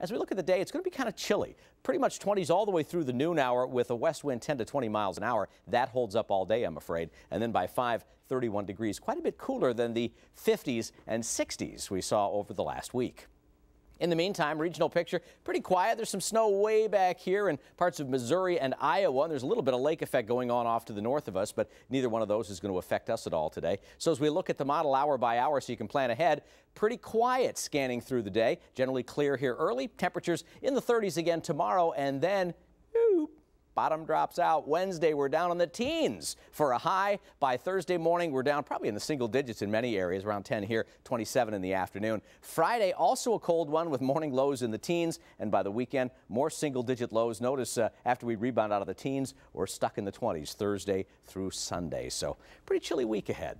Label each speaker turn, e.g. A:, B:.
A: as we look at the day, it's going to be kind of chilly. Pretty much 20s all the way through the noon hour with a west wind 10 to 20 miles an hour. That holds up all day, I'm afraid. And then by 5, 31 degrees, quite a bit cooler than the 50s and 60s we saw over the last week. In the meantime, regional picture pretty quiet. There's some snow way back here in parts of Missouri and Iowa. And there's a little bit of lake effect going on off to the north of us, but neither one of those is going to affect us at all today. So as we look at the model hour by hour so you can plan ahead, pretty quiet scanning through the day. Generally clear here early. Temperatures in the 30s again tomorrow and then Bottom drops out. Wednesday, we're down in the teens for a high. By Thursday morning, we're down probably in the single digits in many areas, around 10 here, 27 in the afternoon. Friday, also a cold one with morning lows in the teens. And by the weekend, more single digit lows. Notice uh, after we rebound out of the teens, we're stuck in the 20s Thursday through Sunday. So pretty chilly week ahead.